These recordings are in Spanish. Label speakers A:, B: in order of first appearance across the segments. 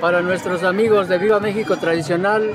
A: para nuestros amigos de Viva México Tradicional.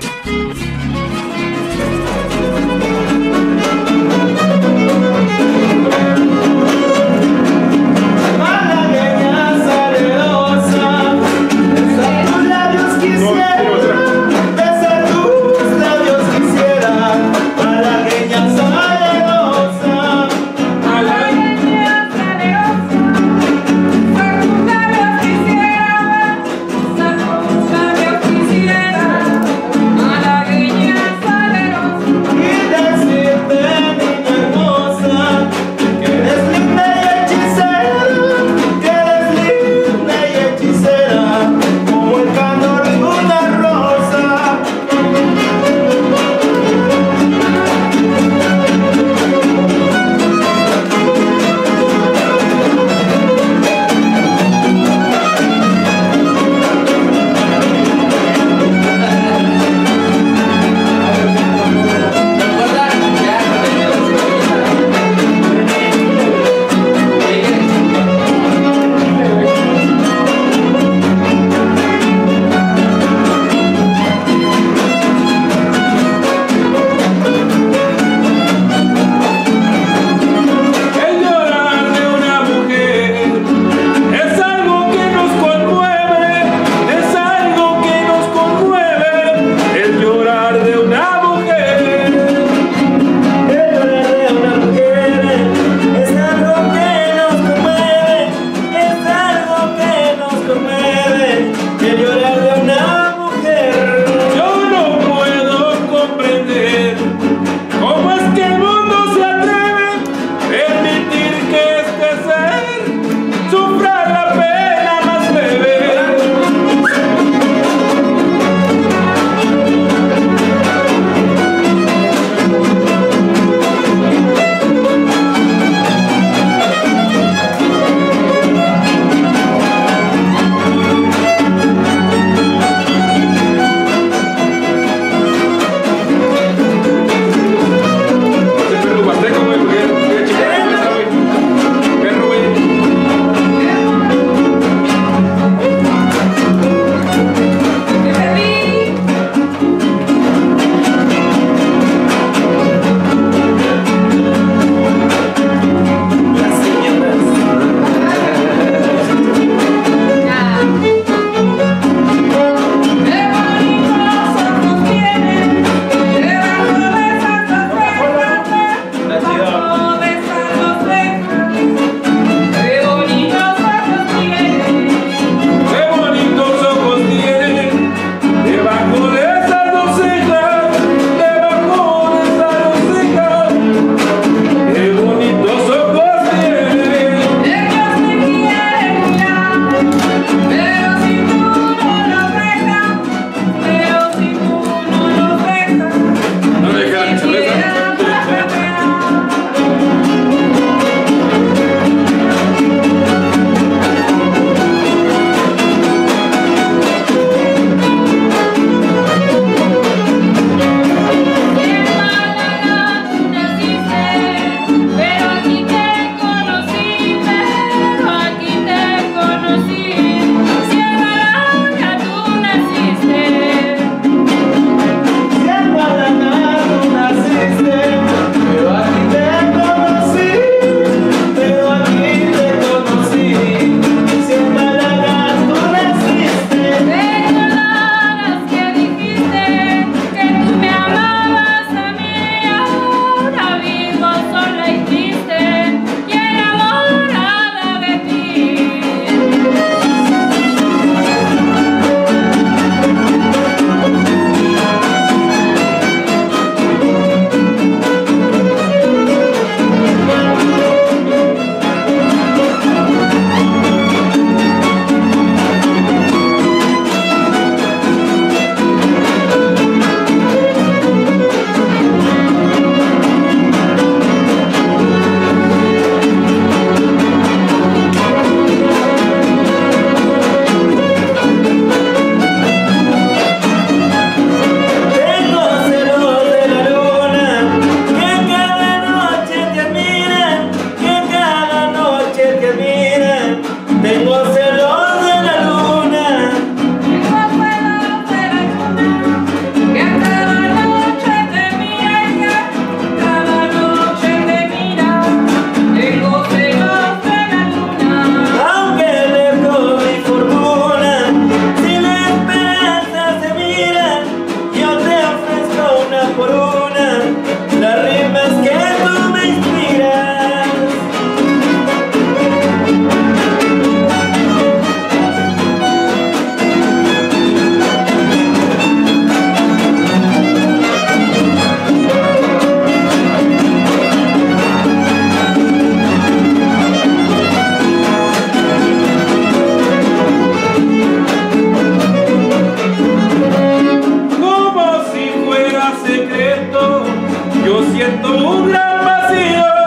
B: yo siento un gran vacío.